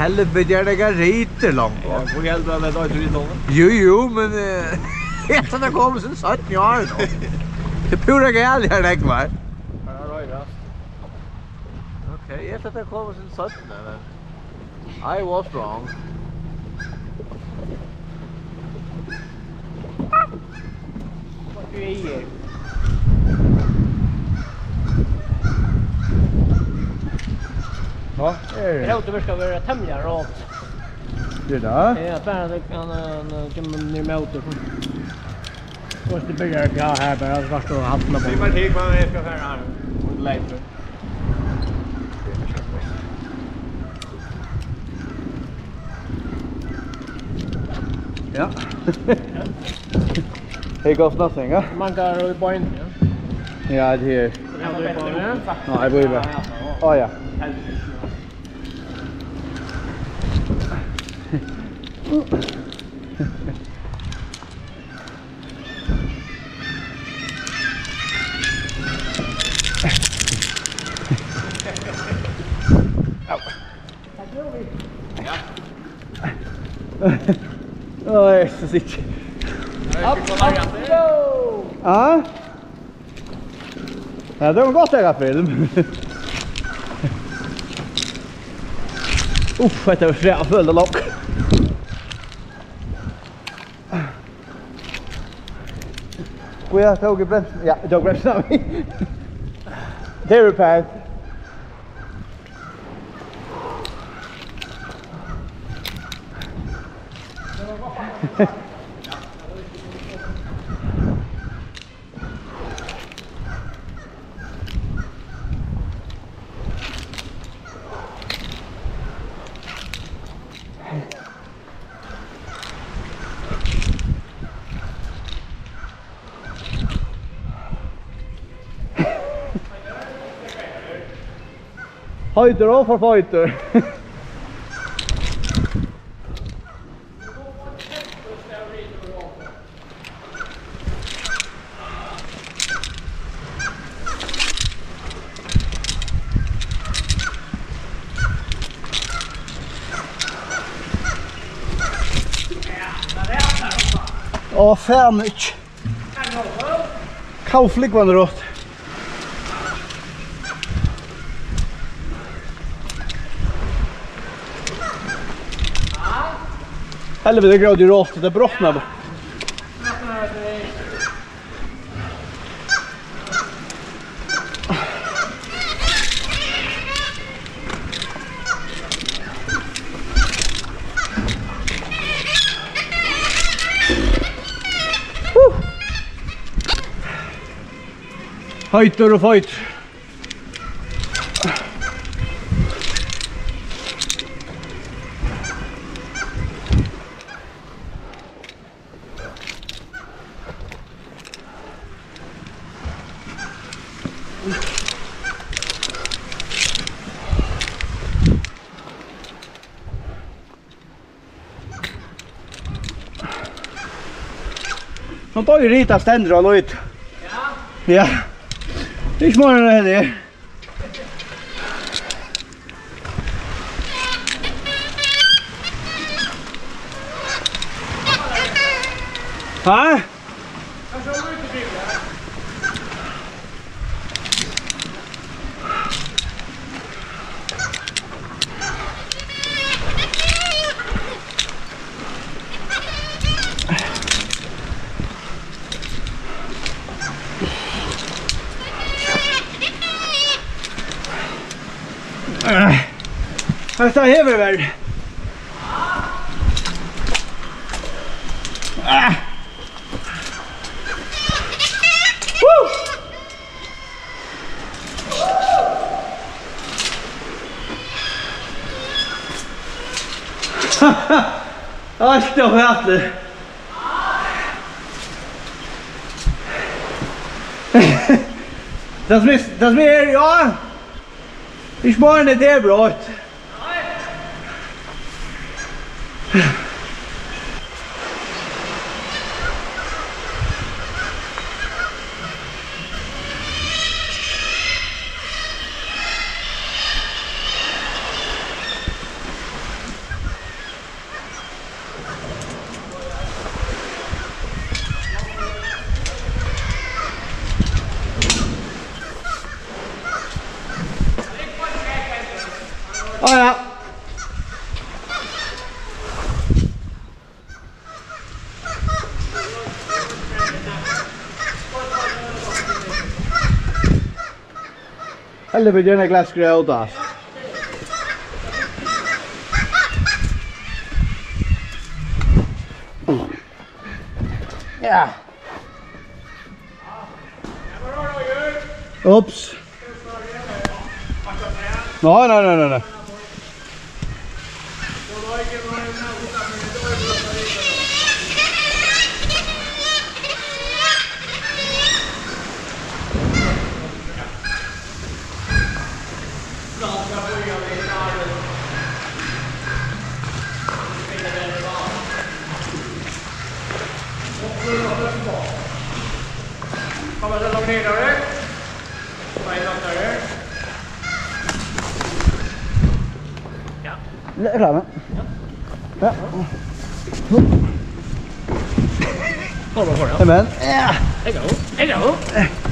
helvete er det här riter långt. Jag får helt av det då i Jo, jo, men... Jeg Efter det kom sen 17 år nå. Det er pura gäll här det Ok, jeg efter det kom sen 17 men... I was wrong. Vad är det? Ja, det är det. Jag tror det ska vara tämligen rakt. Det där? Ja, bara det kan en ny motor. Först det bygger jag här bara så vart och halta på. Vi var tig man är ska här. Och lejt. Ja. Hey goes nothing, ja? Man kan röra på in. Ja, det er- här. Nej, det blir bra. Ja, ja. oh, you're so sick. Up, go! Ja. Det hade de gått era film. Uff, detta var flera följder lock. We are talking. Ja, don't Grabs naar me. Dairy Høyder og for høyder. Åh, fan, ikke. Kauflik var det rått. Helvete, jeg gråter jo ofte til brottene. Høyter och føyter. Nå tar vi rita stendra og løyt. Ja? Ja. Det er ikke mer enn det her. Hæ? Kanskje han løyte? Detta hever väl. Ah. Woo! Allt och vätligt. Das ist das mir ja. Ich meine der Brot. All right. એટલે ભજન એકલા સ્ક્રે આવતા Yeah. Ops. No, no, no. Kommer igen, långt nedare? Ja. Det är klart. Ja. ja. Kolla på det. Amen. Ja. Där går. Där går.